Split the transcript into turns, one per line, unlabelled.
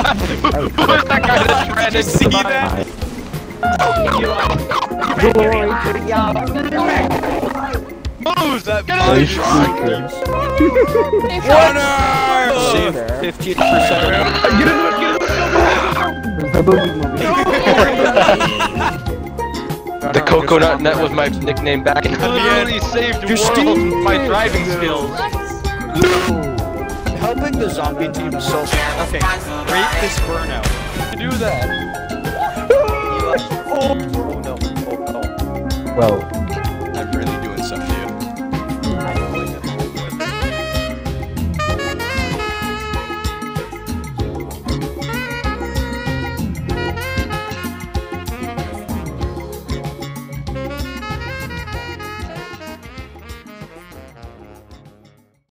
Who was that guy that ran
Did you see
the
that?
Who's that? Get
Hey,
out
Save 15%.
The coconut nut was my nickname back in
I literally saved
You're
worlds with my driving skills.
The zombie team is so Okay, rate this burnout.
Do that.
Oh no. Oh no.
Well,